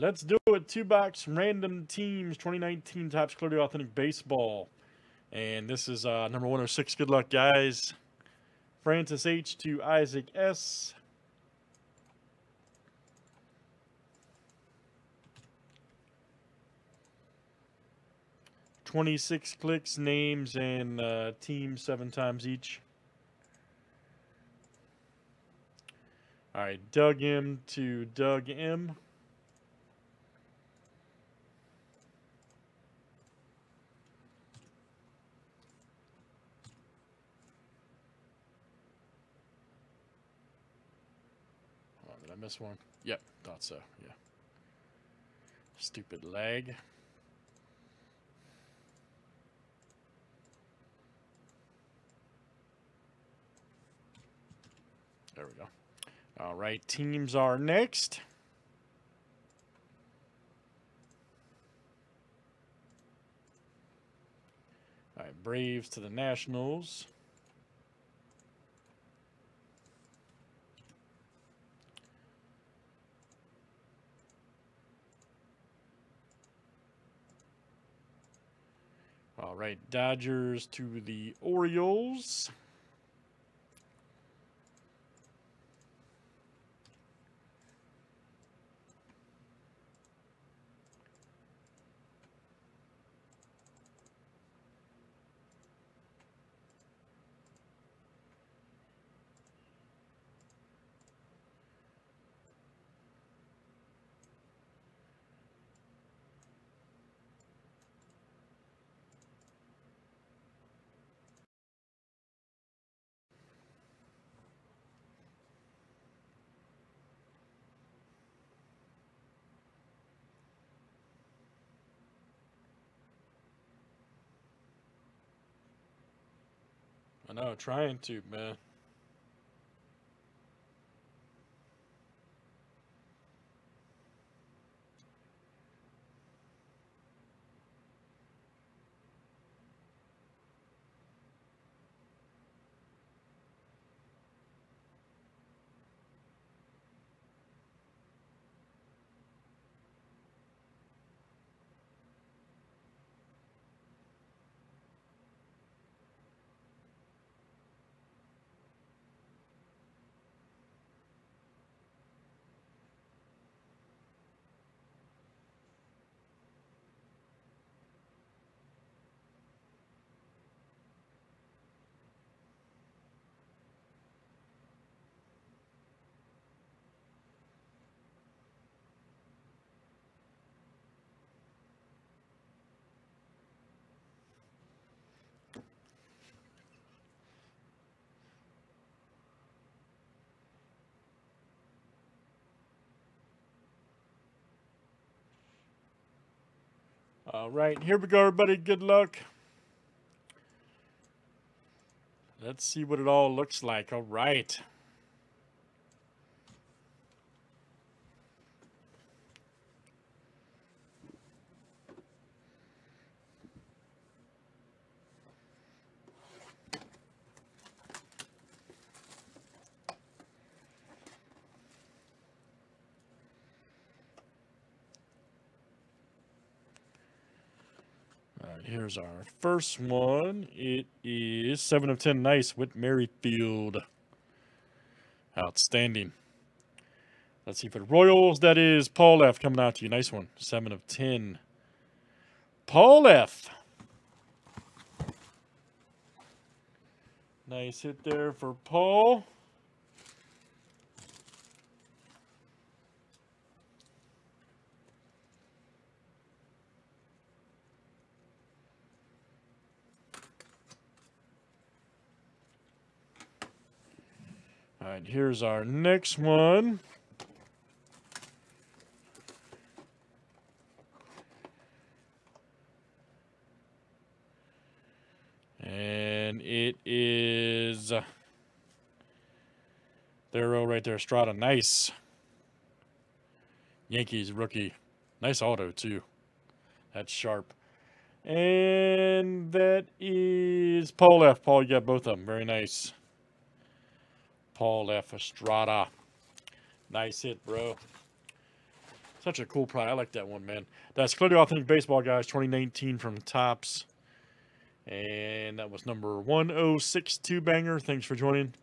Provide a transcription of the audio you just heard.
Let's do it. Two box random teams 2019 Topps Clearly Authentic Baseball. And this is uh, number 106. Good luck, guys. Francis H to Isaac S. Twenty-six clicks, names, and uh, teams seven times each. All right, Doug M to Doug M. I miss one? Yep, thought so. Yeah. Stupid lag. There we go. All right, teams are next. All right, Braves to the Nationals. All right, Dodgers to the Orioles. I know, trying to, man. All right, here we go, everybody. Good luck. Let's see what it all looks like. All right. Here's our first one. It is 7 of 10 nice with Merrifield. Outstanding. Let's see for the Royals. That is Paul F. coming out to you. Nice one. 7 of 10. Paul F. Nice hit there for Paul. All right, here's our next one. And it is uh, there, row right there, Estrada. Nice. Yankees rookie. Nice auto, too. That's sharp. And that is Paul F. Paul, you got both of them. Very nice. Paul F. Estrada. Nice hit, bro. Such a cool product. I like that one, man. That's Clearly Authentic Baseball, guys, 2019 from Topps. And that was number 1062 banger. Thanks for joining.